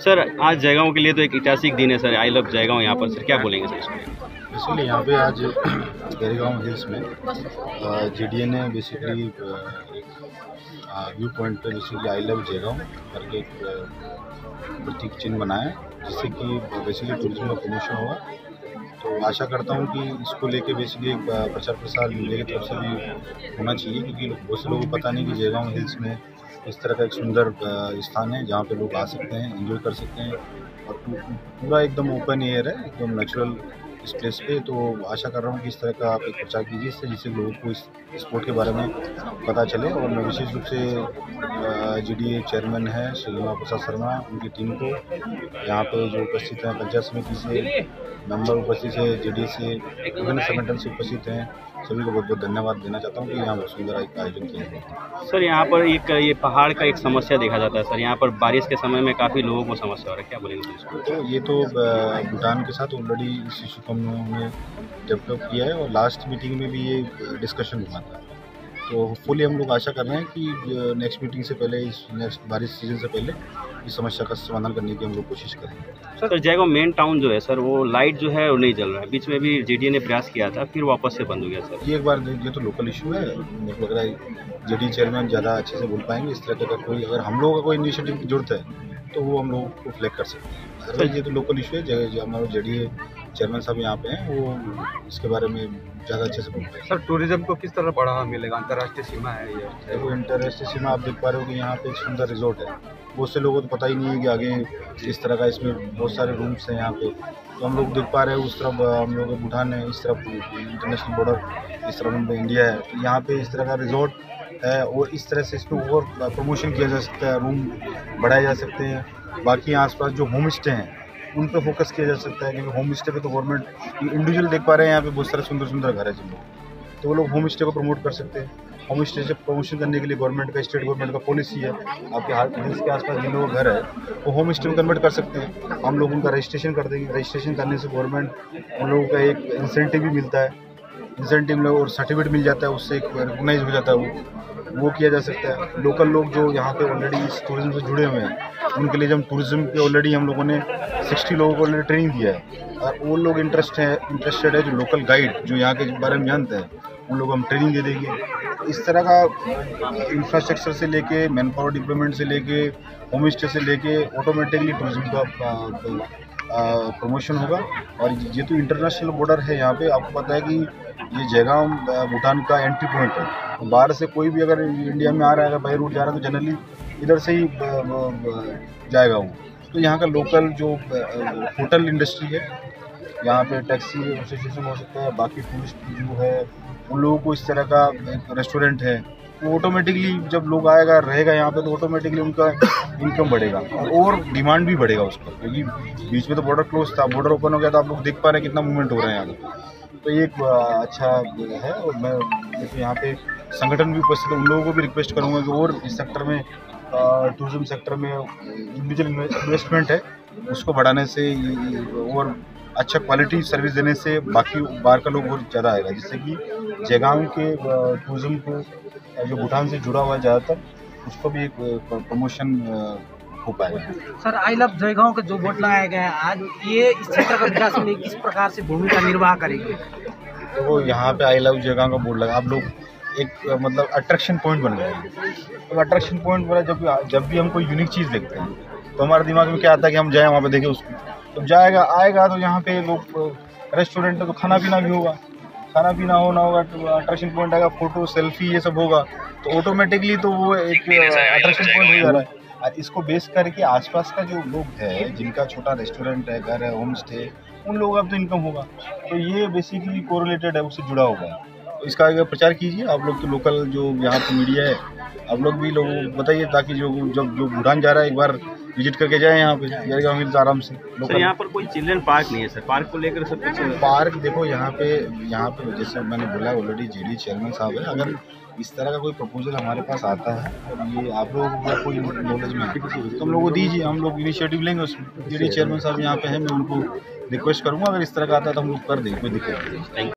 Sir, आज जयगांव के लिए तो एक ऐतिहासिक दिन है, सर। आई लव जयगांव यहाँ पर। सर, क्या बोलेंगे, सर, इसमें? बेसिकली यहाँ पे आज गैरीगांव हिल्स में जी डी ए ने बेसिकली व्यू पॉइंट पे बेसिकली आई लव जयगांव करके एक प्रतीक चिन्ह बनाया जिससे कि बेसिकली टूरिज़्म का प्रमोशन हुआ। तो आशा करता हूँ कि इसको लेके बेसिकली प्रचार प्रसार मीडिया की तरफ़ से भी होना चाहिए, क्योंकि बहुत से लोगों को पता नहीं कि जयगांव हिल्स में इस तरह का एक सुंदर स्थान है जहाँ पे लोग आ सकते हैं एंजॉय कर सकते हैं और पूरा एकदम ओपन एयर है, एकदम नेचुरल इस प्लेस पे। तो आशा कर रहा हूँ कि इस तरह का आप एक प्रचार कीजिए इससे, जिससे लोगों को इस स्पोर्ट के बारे में पता चले और मैं विशेष रूप से जी चेयरमैन है श्री रविंद्र प्रसाद शर्मा, उनकी टीम को यहाँ पे जो उपस्थित हैं, पंचायत समिति से मेंबर उपस्थित है जे से, विभिन्न संगठन से उपस्थित हैं। सभी को बहुत बहुत धन्यवाद देना चाहता हूँ कि यहाँ बहुत सुंदर एक आयोजन किया है। सर यहाँ पर एक ये पहाड़ का एक समस्या देखा जाता है सर। यहाँ पर बारिश के समय में काफ़ी लोगों को समस्या हो रहा है। क्या बोलेंगे इसको तो ये तो भूटान के साथ ऑलरेडी इस इशू को हमने डेवलप किया है और लास्ट मीटिंग में भी ये डिस्कशन हुआ था। तो होपफुली हम लोग आशा कर रहे हैं कि नेक्स्ट मीटिंग से पहले इस नेक्स्ट बारिश सीज़न से पहले इस समस्या का समाधान करने की हम लोग कोशिश करेंगे सर जयगांव मेन टाउन जो है सर वो लाइट जो है वो नहीं जल रहा है। बीच में भी जे ने प्रयास किया था फिर वापस से बंद हो गया सर। ये एक बार ये तो लोकल इशू है। मुझे लग रहा है जे चेयरमैन ज़्यादा अच्छे से बोल पाएँगे। इस तरह का कोई अगर हम लोगों का कोई इनिशिएटिव जुड़ता ज़रूरत है तो वो हम लोग को फ्लैग कर सकते हैं। सर ये तो लोकल इशू है। हमारा जो हमारे जे डी चेयरमैन साहब यहाँ पे हैं वो इसके बारे में ज़्यादा अच्छे से बोल हैं। सर टूरिज़्म को किस तरह बढ़ावा मिलेगा? अंतर्राष्ट्रीय सीमा है ये देखो इंटरेस्ट सीमा आप देख पा रहे हो कि यहाँ पे एक सुंदर रिजॉर्ट है। बहुत से लोगों को तो पता ही नहीं है कि आगे इस तरह का इसमें बहुत सारे रूम्स हैं यहाँ पे। तो हम लोग देख पा रहे हैं उस तरफ़ हम लोग भूटान है इस तरफ़ इंटरनेशनल बॉर्डर इस तरफ़ हम इंडिया है। तो यहाँ पे इस तरह का रिजॉर्ट है और इस तरह से इसको और प्रमोशन किया जा सकता है रूम बढ़ाए जा सकते हैं। बाकी आसपास जो होम स्टे हैं उन पर फोकस किया जा सकता है, क्योंकि होम स्टे पर तो गवर्नमेंट इंडिविजुअल देख पा रहे हैं, यहाँ पे बहुत सारे सुंदर सुंदर घर है जिन लोग तो वो लोग होम स्टे को प्रमोट कर सकते हैं। होम स्टे से प्रमोशन करने के लिए गवर्नमेंट का स्टेट गवर्नमेंट का पॉलिसी है। आपके हाल हिल्स के आसपास जिन लोगों का घर है, वो होम स्टे में कन्वर्ट कर सकते हैं। हम लोग उनका रजिस्ट्रेशन कर देंगे। रजिस्ट्रेशन करने से गवर्नमेंट उन लोगों का एक इंसेंटिव भी मिलता है। इंसेंटिव लोग और सर्टिफिकेट मिल जाता है, उससे एक रिकॉग्नाइज हो जाता है वो। वो किया जा सकता है। लोकल लोग जो यहाँ पे ऑलरेडी इस टूरिज़्म से जुड़े हुए हैं उनके लिए जब टूरिज़्म के ऑलरेडी हम लोगों ने 60 लोगों को ऑलरेडी ट्रेनिंग दिया है, और वो लोग इंटरेस्ट है इंटरेस्टेड है जो लोकल गाइड जो यहाँ के बारे में जानते हैं, उन लोगों को हम ट्रेनिंग दे देंगे। इस तरह का इंफ्रास्ट्रक्चर से लेके मैन पावर डिप्लॉयमेंट से लेके होम स्टे से लेके ऑटोमेटिकली टूरिज़्म का प्रमोशन होगा। और ये तो इंटरनेशनल बॉर्डर है यहाँ पे, आपको पता है कि ये जयगांव भूटान का एंट्री पॉइंट है। तो बाहर से कोई भी अगर इंडिया में आ रहा है, अगर बाई रूट जा रहा है तो जनरली इधर से ही जाएगा वो। तो यहाँ का लोकल जो होटल इंडस्ट्री है, यहाँ पे टैक्सी एसोसिएशन हो सकता है, बाकी टूरिस्ट जो है, उन लोगों को इस तरह का रेस्टोरेंट है। वो ऑटोमेटिकली जब लोग आएगा, रहेगा यहाँ पे तो ऑटोमेटिकली उनका इनकम बढ़ेगा और डिमांड भी बढ़ेगा उस पर। क्योंकि बीच में तो बॉर्डर क्लोज था बॉर्डर ओपन हो गया तो आप लोग देख पा रहे हैं कितना मूवमेंट हो रहा है यहाँ पे। तो ये एक अच्छा है और मैं यहाँ पे संगठन भी उपस्थित उन लोगों को भी रिक्वेस्ट करूँगा कि और इस सेक्टर में टूरिज़्म सेक्टर में इंडिविजुअल इन्वेस्टमेंट है उसको बढ़ाने से और अच्छा क्वालिटी सर्विस देने से बाकी बाहर का लोग बहुत ज़्यादा आएगा। जिससे कि जयगांव के टूरिज़्म को जो भूटान से जुड़ा हुआ है ज़्यादातर उसको भी एक प्रमोशन हो पाएगा। सर आई लव जयगांव का जो बोर्ड लगाया गया है। आज ये इस क्षेत्र का विकास में किस प्रकार से भूमिका निर्वाह करेंगे? तो यहाँ पे आई लव जगह का बोर्ड लगा। आप लोग एक मतलब अट्रैक्शन पॉइंट बन गए हैं तो अट्रैक्शन पॉइंट बोला जब जब भी हम कोई यूनिक चीज़ देखते हैं तो हमारे दिमाग में क्या आता है कि हम जाएँ वहाँ पर देखें उसको तो जाएगा आएगा तो यहाँ पे लोग रेस्टोरेंट है तो खाना पीना भी होगा। खाना पीना होना होगा तो अट्रैक्शन पॉइंट आएगा फ़ोटो सेल्फी ये सब होगा। तो ऑटोमेटिकली तो वो एक अट्रैक्शन पॉइंट हो जा रहा है। और इसको बेस करके आसपास का जो लोग है जिनका छोटा रेस्टोरेंट है घर है होम स्टे उन लोगों का भी तो इनकम होगा। तो ये बेसिकली कोरिलेटेड है उससे जुड़ा है तो इसका अगर प्रचार कीजिए आप लोग तो लोकल जो यहाँ पे मीडिया है आप लोग भी लोगों को बताइए ताकि जो जब जो भूटान जा रहा है एक बार विज़िट करके जाए यहाँ पे जयगांव हिल्स आराम से सर यहाँ पर कोई चिल्ड्रन पार्क नहीं है सर। पार्क को लेकर सब कुछ पार्क देखो यहाँ पे यहाँ पे जैसे मैंने बोला ऑलरेडी जेडी चेयरमैन साहब है। अगर इस तरह का कोई प्रपोजल हमारे पास आता है और ये आप लोगों को कोई नॉलेज में तो हम लोग को दीजिए हम लोग इनिशिएटिव लेंगे उसमें। जेडी चेयरमैन साहब यहाँ पे हैं मैं उनको रिक्वेस्ट करूँगा अगर इस तरह का आता है तो हम लोग कर देंगे कोई दिक्कत नहीं। थैंक